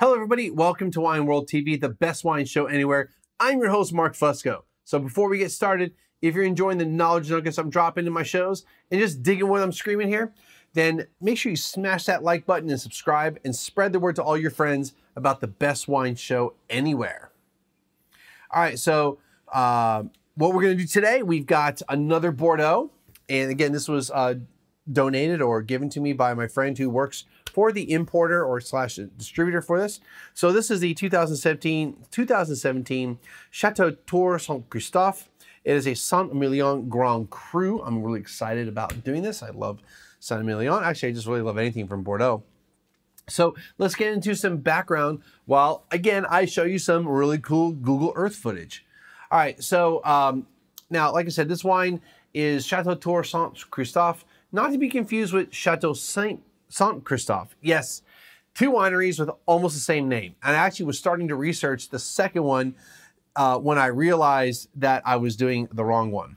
Hello, everybody. Welcome to Wine World TV, the best wine show anywhere. I'm your host, Mark Fusco. So before we get started, if you're enjoying the knowledge nuggets I'm dropping in my shows and just digging what I'm screaming here, then make sure you smash that like button and subscribe and spread the word to all your friends about the best wine show anywhere. All right, so uh, what we're to do today, we've got another Bordeaux. And again, this was uh, donated or given to me by my friend who works for the importer or slash distributor for this. So this is the 2017 2017 Chateau Tour Saint Christophe. It is a Saint Emilion Grand Cru. I'm really excited about doing this. I love Saint Emilion. Actually, I just really love anything from Bordeaux. So let's get into some background while, again, I show you some really cool Google Earth footage. All right, so um, now, like I said, this wine is Chateau Tour Saint Christophe, not to be confused with Chateau Saint Saint Christophe. Yes, two wineries with almost the same name. And I actually was starting to research the second one uh, when I realized that I was doing the wrong one.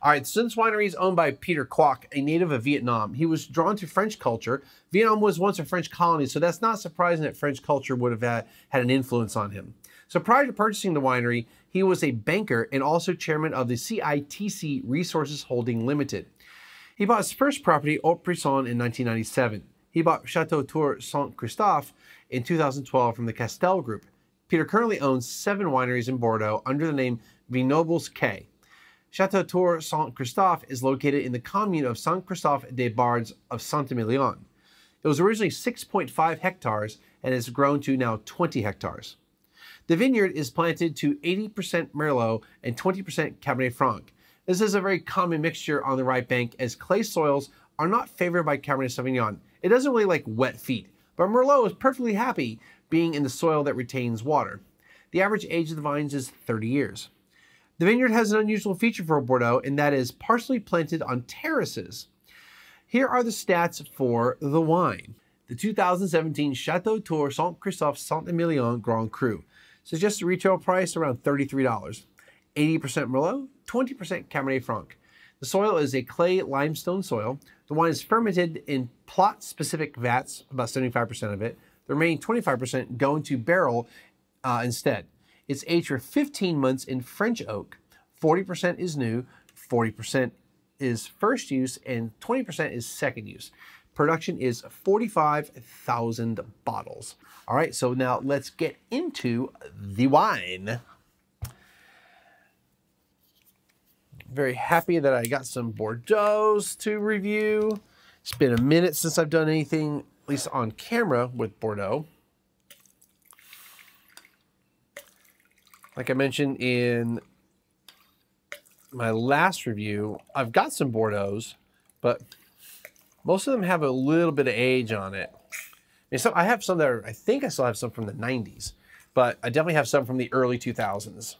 All right, this winery is owned by Peter Kwok, a native of Vietnam. He was drawn to French culture. Vietnam was once a French colony, so that's not surprising that French culture would have had, had an influence on him. So prior to purchasing the winery, he was a banker and also chairman of the CITC Resources Holding Limited. He bought his first property, Haut-Brisson, in 1997. He bought Chateau Tour Saint Christophe in 2012 from the Castel Group. Peter currently owns seven wineries in Bordeaux under the name Vignobles K. Chateau Tour Saint Christophe is located in the commune of Saint Christophe des Bardes of Saint-Emilion. It was originally 6.5 hectares and has grown to now 20 hectares. The vineyard is planted to 80% Merlot and 20% Cabernet Franc, this is a very common mixture on the right bank as clay soils are not favored by Cabernet Sauvignon. It doesn't really like wet feet, but Merlot is perfectly happy being in the soil that retains water. The average age of the vines is 30 years. The vineyard has an unusual feature for Bordeaux, and that is partially planted on terraces. Here are the stats for the wine. The 2017 Chateau Tour Saint Christophe Saint Emilion Grand Cru. suggests a retail price around $33. 80% Merlot, 20% Cabernet Franc. The soil is a clay limestone soil. The wine is fermented in plot-specific vats, about 75% of it. The remaining 25% go into barrel uh, instead. It's aged for 15 months in French oak. 40% is new, 40% is first use, and 20% is second use. Production is 45,000 bottles. All right, so now let's get into the wine. Very happy that I got some Bordeaux's to review. It's been a minute since I've done anything, at least on camera, with Bordeaux. Like I mentioned in my last review, I've got some Bordeaux's, but most of them have a little bit of age on it. I, mean, so I have some that are, I think I still have some from the 90s, but I definitely have some from the early 2000s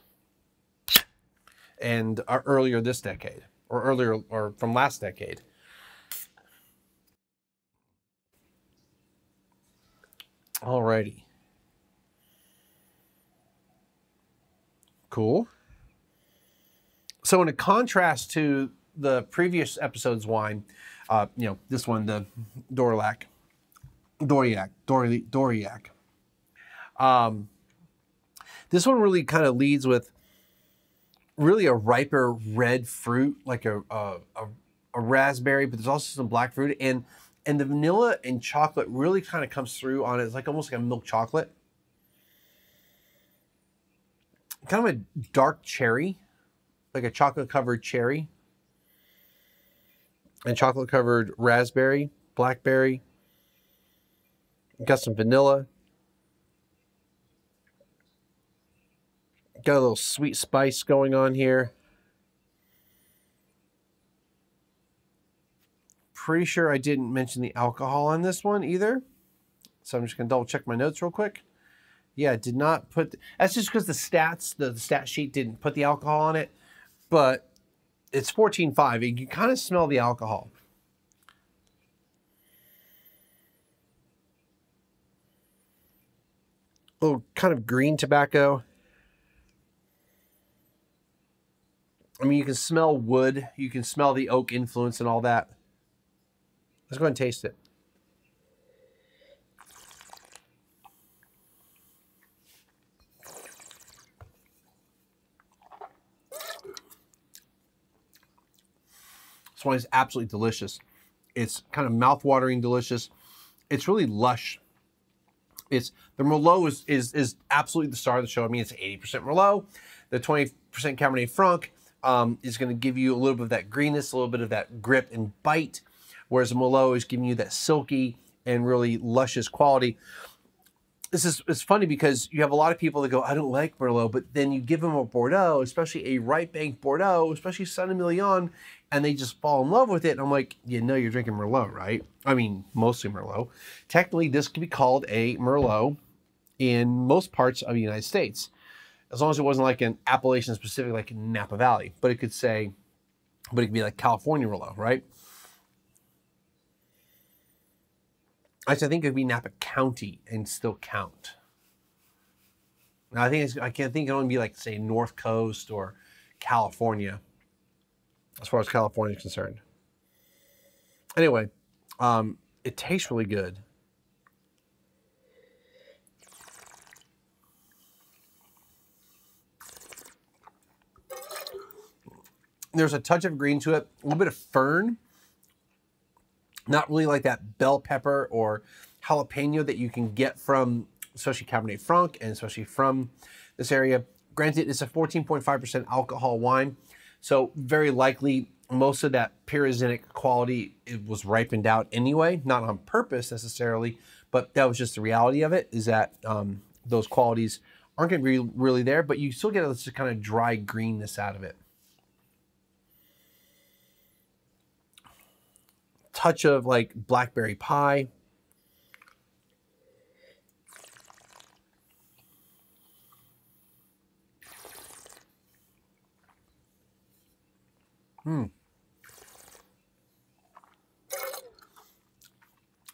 and uh, earlier this decade or earlier or from last decade. Alrighty. Cool. So in a contrast to the previous episode's wine, uh, you know, this one, the Dorlac, Doriac, Dori, Doriac. Um, this one really kind of leads with really a riper red fruit, like a, a, a, a raspberry, but there's also some black fruit. And, and the vanilla and chocolate really kind of comes through on it. It's like almost like a milk chocolate. Kind of a dark cherry, like a chocolate covered cherry. And chocolate covered raspberry, blackberry. Got some vanilla. Got a little sweet spice going on here. Pretty sure I didn't mention the alcohol on this one either. So I'm just to double check my notes real quick. Yeah, did not put. That's just because the stats, the, the stat sheet didn't put the alcohol on it, but it's 14.5. You can kind of smell the alcohol. A little kind of green tobacco. I mean, you can smell wood. You can smell the oak influence and all that. Let's go and taste it. This wine is absolutely delicious. It's kind of mouth-watering delicious. It's really lush it's the Merlot is, is is absolutely the star of the show. I mean, it's 80% Merlot. The 20% Cabernet Franc um, is going to give you a little bit of that greenness, a little bit of that grip and bite, whereas Merlot is giving you that silky and really luscious quality. This is it's funny because you have a lot of people that go, I don't like Merlot, but then you give them a Bordeaux, especially a right bank Bordeaux, especially Saint Emilion, and they just fall in love with it. And I'm like, you know, you're drinking Merlot, right? I mean, mostly Merlot. Technically, this could be called a Merlot in most parts of the United States, as long as it wasn't like an appellation specific, like Napa Valley. But it could say, but it could be like California Merlot, right? I think it could be Napa County and still count. Now, I think it's, I can't think it only be like say North Coast or California as far as California is concerned. Anyway, um, it tastes really good. There's a touch of green to it, a little bit of fern. Not really like that bell pepper or jalapeno that you can get from, especially Cabernet Franc and especially from this area. Granted, it's a 14.5% alcohol wine. So very likely most of that pyrazinic quality it was ripened out anyway, not on purpose necessarily, but that was just the reality of it. Is that um, those qualities aren't going to be really there, but you still get this kind of dry greenness out of it. Touch of like blackberry pie. Hmm.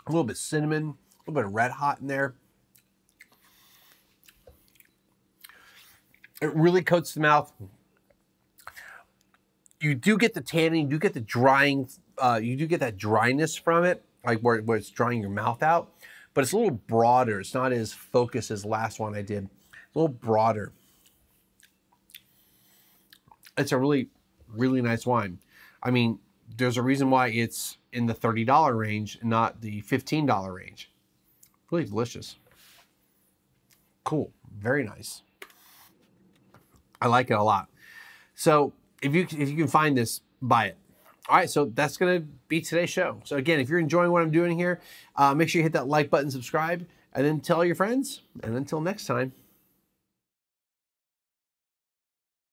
A little bit cinnamon, a little bit of red hot in there. It really coats the mouth. You do get the tannin, you do get the drying, uh, you do get that dryness from it, like where, where it's drying your mouth out, but it's a little broader. It's not as focused as last one I did. A little broader. It's a really really nice wine. I mean, there's a reason why it's in the $30 range, not the $15 range. Really delicious. Cool. Very nice. I like it a lot. So if you if you can find this, buy it. All right, so that's gonna be today's show. So again, if you're enjoying what I'm doing here, uh, make sure you hit that like button, subscribe, and then tell your friends. And until next time.